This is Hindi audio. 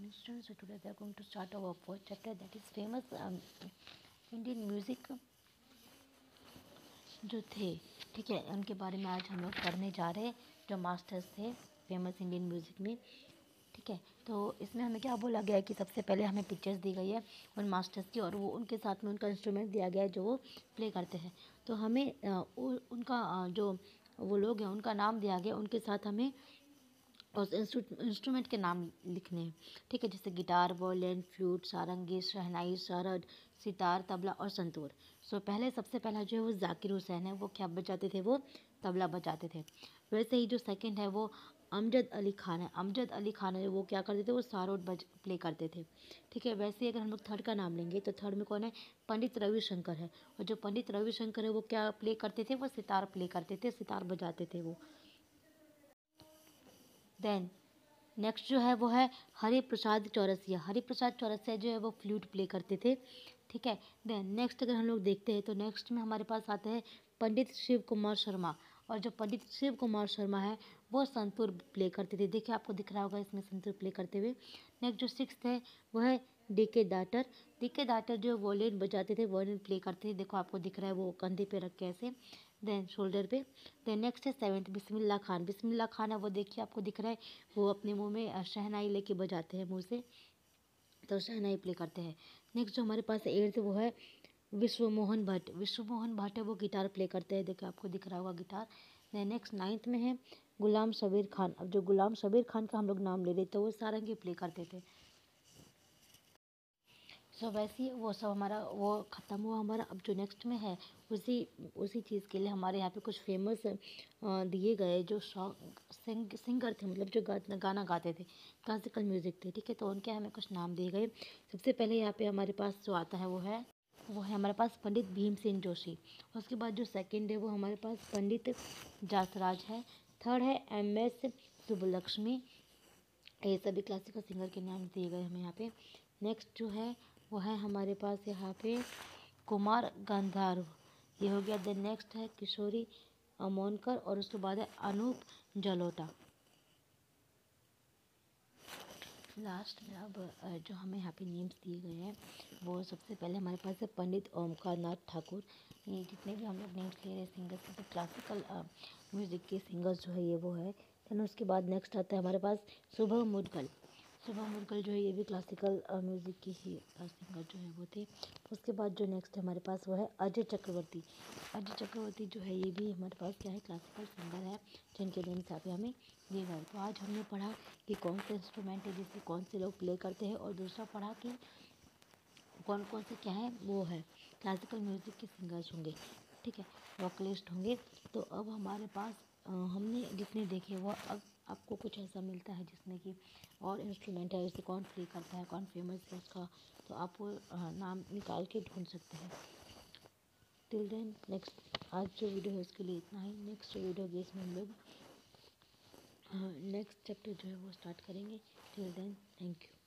morning students so today we are going to start our first chapter that is famous um, indian music. जो थे ठीक है उनके बारे में आज हम लोग पढ़ने जा रहे हैं जो मास्टर्स थे फ़ेमस इंडियन म्यूज़िक में ठीक है। तो इसमें हमें क्या बोला गया है कि सबसे पहले हमें पिक्चर्स दी गई है उन मास्टर्स की और वो उनके साथ में उनका इंस्ट्रूमेंट दिया गया है जो वो प्ले करते हैं। तो हमें उनका जो वो लोग हैं उनका नाम दिया गया उनके साथ हमें और इंस्ट्रूमेंट के नाम लिखने हैं। ठीक है, जैसे guitar, violin, flute sarangi shehnai sarod sitar, tabla और संतूर। सो पहले, सबसे पहला जो है वो जाकिर हुसैन है। वो क्या बजाते थे? वो तबला बजाते थे। वैसे ही जो सेकंड है वो अमजद अली खान है। अमजद अली खान है, वो क्या करते थे? वो सारोड बज प्ले करते थे। ठीक है, वैसे ही अगर हम लोग थर्ड का नाम लेंगे तो थर्ड में कौन है? पंडित रविशंकर है। और जो पंडित रविशंकर है, वो क्या प्ले करते थे? वो सितार प्ले करते थे, सितार बजाते थे वो। देन नेक्स्ट जो है वो है हरि प्रसाद चौरसिया। हरि प्रसाद चौरसिया जो है वो फ्लूट प्ले करते थे, ठीक है? देन नेक्स्ट अगर हम लोग देखते हैं तो नेक्स्ट में हमारे पास आते हैं पंडित शिव कुमार शर्मा। और जो पंडित शिव कुमार शर्मा है, वो संतूर प्ले करते थे। देखिए, आपको दिख रहा होगा इसमें संतूर प्ले करते हुए। नेक्स्ट जो सिक्स है, वो है डी के दाटर डी के दाटर जो वॉलिन बजाते थे वॉलिन प्ले करते थे। देखो आपको दिख रहा है वो कंधे पे रख के ऐसे देन शोल्डर पे। देन नेक्स्ट है सेवेंथ बिस्मिल्ला खान। बिस्मिल्ला खान है वो देखिए आपको दिख रहा है, वो अपने मुँह में शहनाई लेके बजाते हैं मुँह से तो शहनाई प्ले करते हैं। नेक्स्ट जो हमारे पास एट्थ वो है विश्व मोहन भट्ट। विश्व मोहन भट्ट है, वो गिटार प्ले करते हैं। देखिए आपको दिख रहा होगा गिटार देन नेक्स्ट नाइन्थ में है, गुलाम शबीर खान। अब जो गुलाम शबीर खान का हम लोग नाम ले रहे थे, वो सारंगी प्ले करते थे। सो so, वैसे ही वो सब हमारा वो ख़त्म हुआ हमारा। अब जो नेक्स्ट में है उसी उसी चीज़ के लिए हमारे यहाँ पे कुछ फ़ेमस दिए गए जो सॉन्ग सिंग सिंगर थे मतलब जो गा, गाना गाते थे। क्लासिकल म्यूज़िक थे ठीक है? तो उनके हमें कुछ नाम दिए गए। सबसे पहले यहाँ पे हमारे पास जो आता है वो है वो है हमारे पास पंडित भीमसेन जोशी। उसके बाद जो सेकंड है वो हमारे पास पंडित जासराज है। थर्ड है एम एस सुबलक्ष्मी ये सभी क्लासिकल सिंगर के नाम दिए गए हमें यहाँ पे। नेक्स्ट जो है वो है हमारे पास यहाँ पे कुमार गंधर्व ये हो गया देन नेक्स्ट है किशोरी अमोनकर और उसके बाद है अनूप जलोटा। लास्ट में अब जो हमें यहाँ पे नेम्स दिए गए हैं, वो सबसे पहले हमारे पास है पंडित ओमकार नाथ ठाकुर। ये जितने भी हम लोग नेम्स ले रहे हैं सिंगर्स तो क्लासिकल म्यूज़िक के सिंगर्स जो है, ये वो है। देन उसके बाद नेक्स्ट आता है हमारे पास शुभम मुदगल। शुभम मुदगल जो है ये भी क्लासिकल म्यूज़िक की ही सिंगर जो है वो थे, उसके बाद जो नेक्स्ट हमारे पास वो है अजय चक्रवर्ती। अजय चक्रवर्ती जो है ये भी हमारे पास क्या है क्लासिकल सिंगर है, जिनके नेम यहाँ पे हमें दिए गए तो आज हमने पढ़ा कि कौन से इंस्ट्रूमेंट है जिससे कौन से लोग प्ले करते हैं और दूसरा पढ़ा कि कौन कौन से क्या है, वो है क्लासिकल म्यूज़िक के सिंगर्स होंगे। ठीक है वॉकलिस्ट होंगे। तो अब हमारे पास हमने जितने देखे, वो अब आपको कुछ ऐसा मिलता है जिसमें कि और इंस्ट्रूमेंट है, जैसे कौन प्ले करता है कौन फ़ेमस है उसका तो आप वो नाम निकाल के ढूंढ सकते हैं। टिल देन नेक्स्ट आज जो वीडियो है उसके लिए इतना ही। नेक्स्ट वीडियो के इसमें हम लोग नेक्स्ट चैप्टर जो है वो स्टार्ट करेंगे। Till then thank you